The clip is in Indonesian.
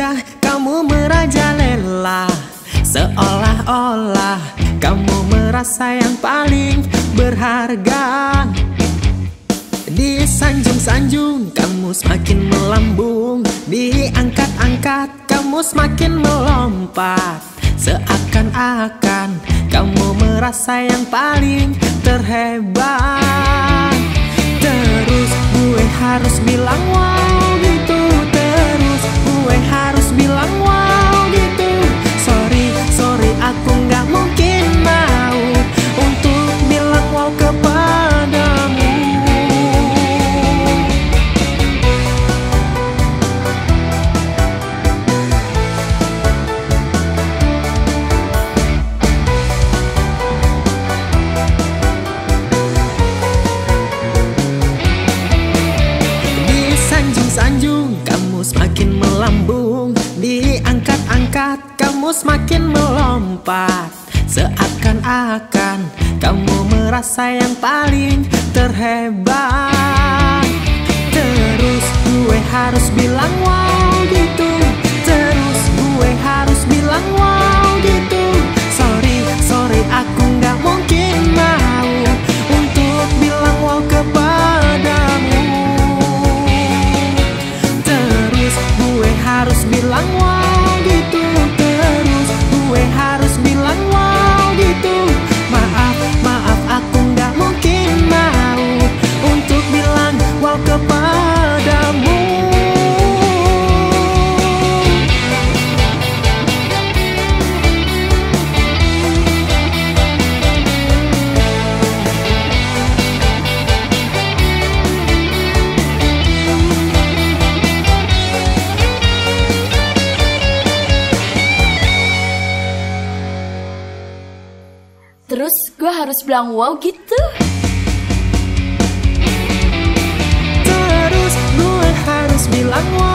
wajah kamu merajalela Seolah-olah kamu merasa yang paling berharga. Di sanjung-sanjung kamu semakin melambung. Diangkat-angkat kamu semakin melompat. Seakan-akan kamu merasa yang paling terhebat. Terus gue harus bilang wow semakin melambung. Diangkat-angkat kamu semakin melompat. Seakan-akan kamu merasa yang paling terhebat. Terus gue harus bilang wow Terus gue harus bilang wow gitu. Terus gue harus bilang wow